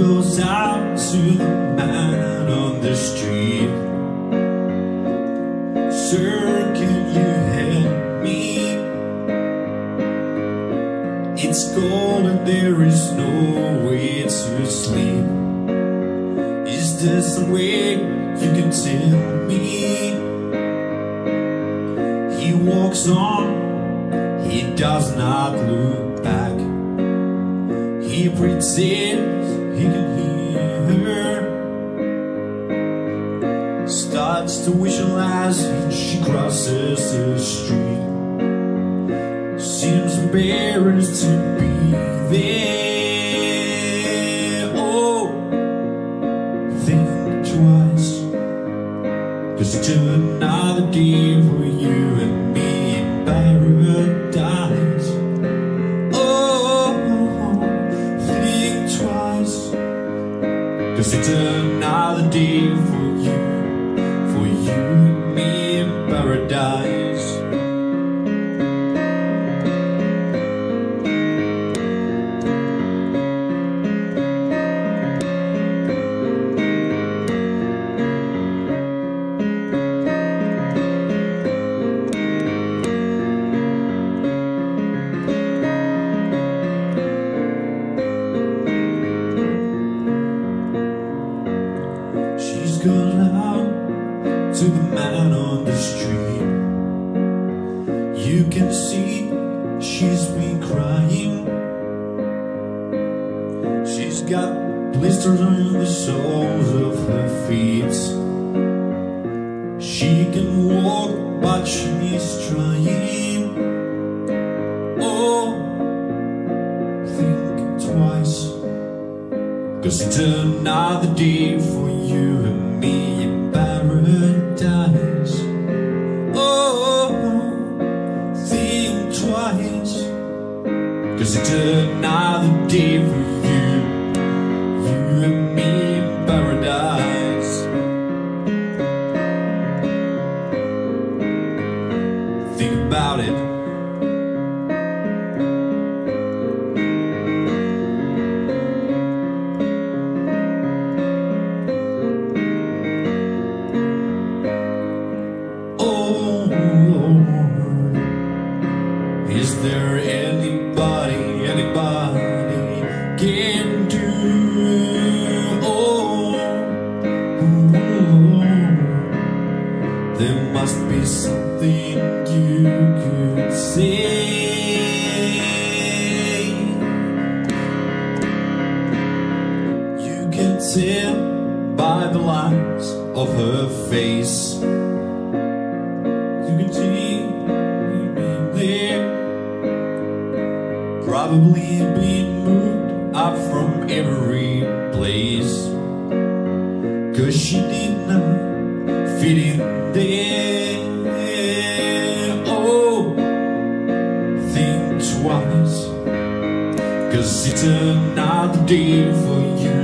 goes out to the man on the street. Sir, can you help me? It's cold and there is no way to sleep. Is there some way you can tell me? He walks on, he does not look back. He pretends he can hear. Starts to whistle as she crosses the street. Seems embarrassed to be there. Oh, think twice. Cause it's another day for you and me to the man on the street. You can see she's been crying. She's got blisters on the soles of her feet. She can walk, but she's trying. Oh, think twice. Cause it's another day for you something you could say. You can tell by the lines of her face. You can see there. Probably been moved up from every place. Cause she did not fit in there. Cause it's another day for you